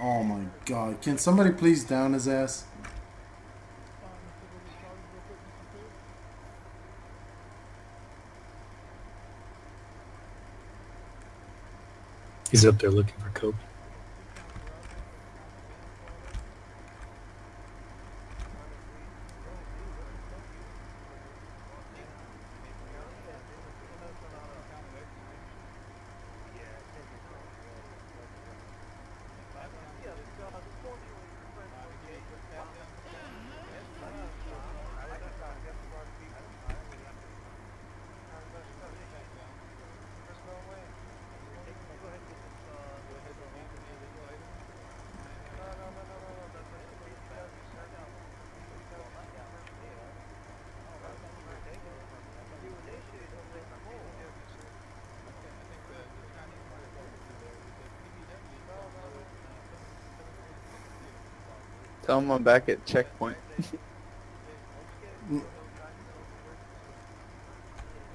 Oh my god. Can somebody please down his ass? He's up there looking for Kobe. Tell him I'm back at checkpoint. He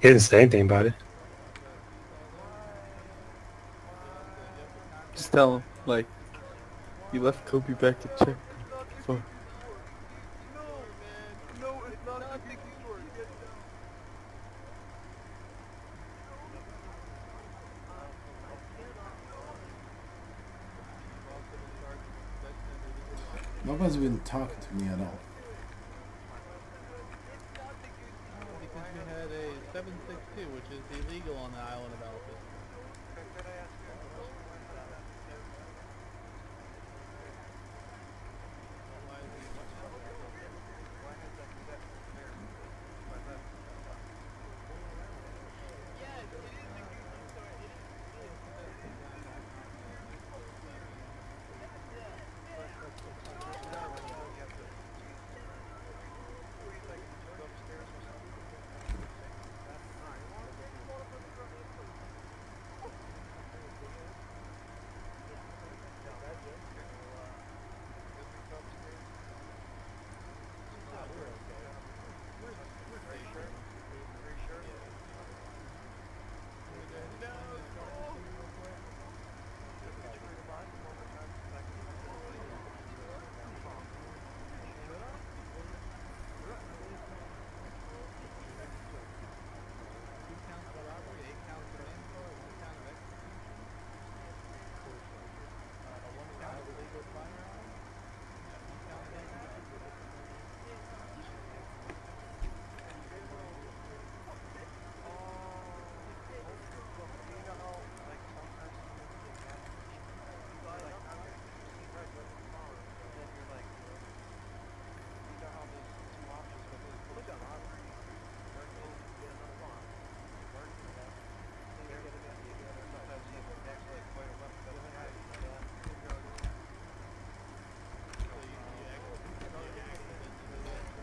didn't say anything about it. Just tell him, like, you left Kobe back at checkpoint. Fuck. Nobody's been talking to me at all. Because we had a 762, which is illegal on the island of.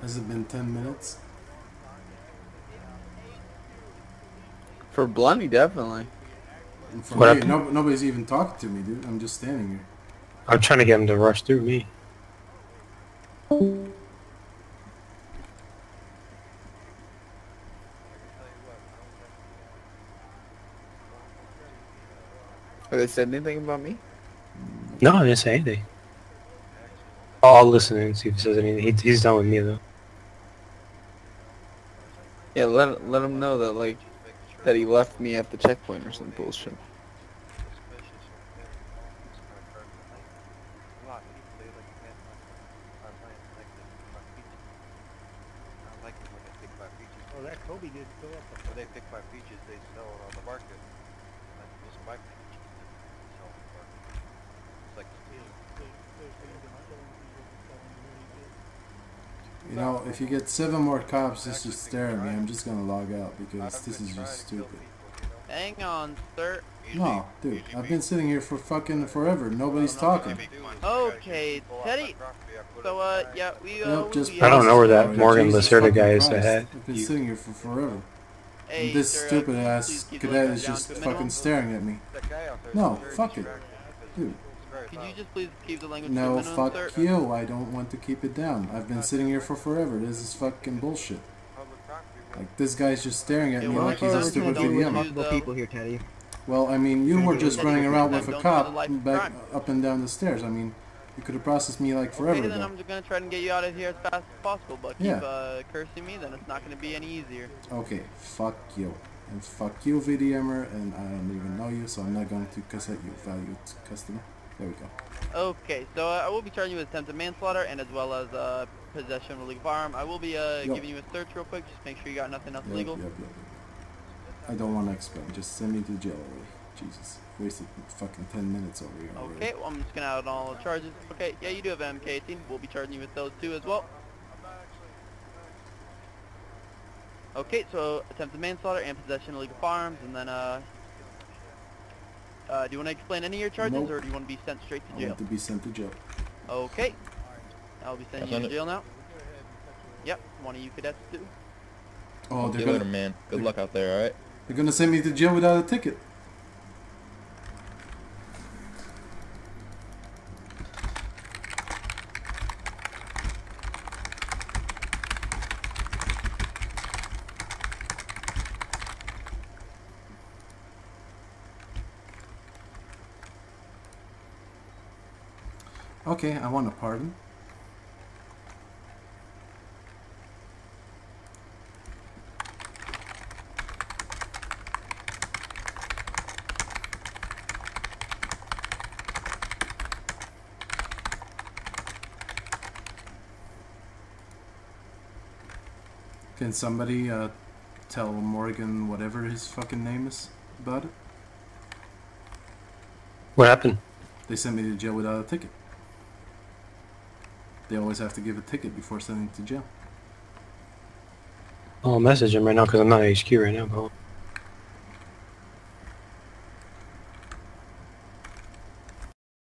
Has it been 10 minutes? For Blunny, definitely. For What me, no, nobody's even talking to me, dude. I'm just standing here. I'm trying to get him to rush through me. Have they said anything about me? No, I didn't say anything. I'll listen and see if he says anything. He, he's done with me though. Yeah, let let him know that like that he left me at the checkpoint or some bullshit. Oh, that Kobe did fill up When they pick my peaches, they sell it on the market. Like, this is my peach. Sell on the market. It's like, You know, if you get seven more cops just to stare at me, I'm just gonna log out because this is just stupid. Hang on, sir. No, dude, I've been sitting here for fucking forever. Nobody's talking. Okay, Teddy. So, uh, yeah, we, uh, Yep, just I don't know where that Morgan Jesus Lacerda guy is ahead. I've been sitting here for forever. And this uh, stupid please ass cadet is just fucking staring at me. that guy out there. No, fuck it. Dude. It's very Could you just please keep the language to a No, fuck sir? you. I don't want to keep it down. I've been sitting here for forever. This is fucking bullshit. Public property, right? Like, this guy's just staring at me well, like he's a stupid to do video. what multiple people here, Teddy. Well, I mean, you were just running around with a don't cop do the life back up and down the stairs. I mean, you could have processed me like forever okay, then ago. I'm just gonna try and get you out of here as fast as possible. But keep Yeah. uh, cursing me, then it's not gonna be any easier. Okay, fuck you. And fuck you, VDMer, and I don't even know you, so I'm not going to cuss at you, valued customer. There we go. Okay, so uh, I will be charging you with attempted manslaughter and as well as uh, possession of a legal firearm. I will be uh, Yo. giving you a search real quick, just make sure you got nothing else Yep, illegal. yep, yep, yep. I don't want to explain. Just send me to jail already. Jesus. Wasted fucking 10 minutes over here already. Okay, well, I'm just gonna add all the charges. Okay, yeah, you do have MK18. We'll be charging you with those two as well. Okay, so attempted manslaughter and possession of illegal firearms, and then uh, uh, do you want to explain any of your charges, Nope. or do you want to be sent straight to jail? want to be sent to jail. Okay, I'll be sending you to jail now. Yep, one of you cadets too. Oh, See they're you gonna, later, man. Good luck out there, alright? they're gonna send me to jail without a ticket. Okay, I want a pardon. Can somebody uh, tell Morgan whatever his fucking name is about it? What happened? They sent me to jail without a ticket. They always have to give a ticket before sending to jail. I'll message him right now because I'm not HQ right now, but